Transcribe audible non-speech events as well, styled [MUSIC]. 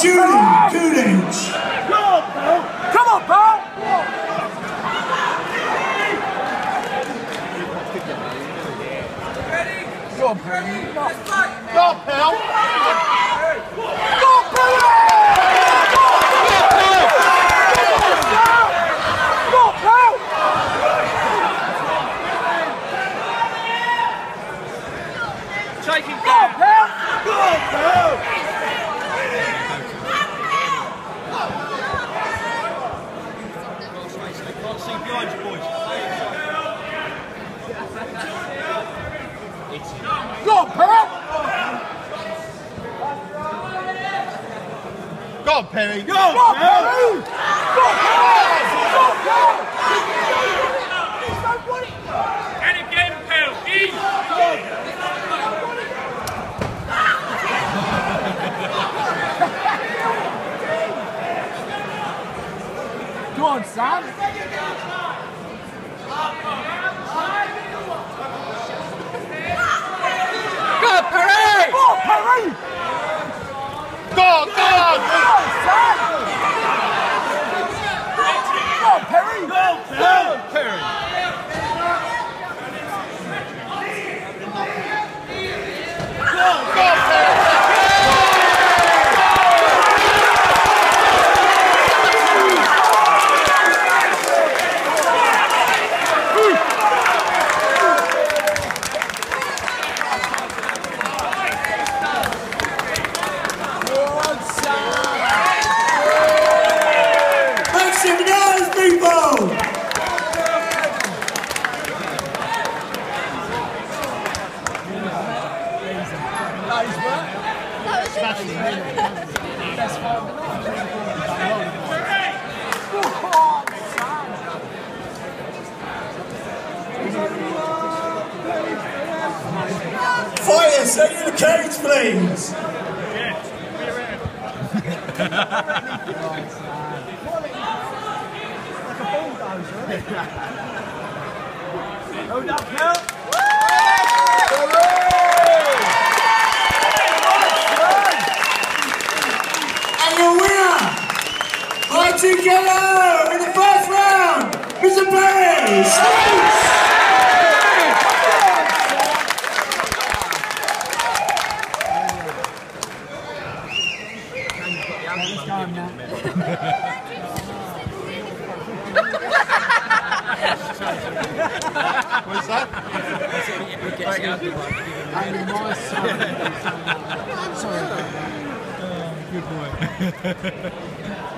Julian Coolidge. Come on, pal! Go on, Perry. Go on, pal. Go on, Perry! Go on, pal! Take him Go on, down. pal! Go on, pal! Can't see behind you, boys. Go on, pal! Go on, Perry. Go Go Perry! Go! Go Pell. In. Go on, Sam. Go on, Perry. Go on, Perry! Go on, go on. Go on, Sam! Go on, Perry! Go on, Perry. Go on, go on, Perry. Make some noise, people. Fighters, stay in the cage, please. Hold up, pal! Team Yellow in the first round, Mr. Perez. What's that? I'm sorry. [LAUGHS] Um, good boy. [LAUGHS]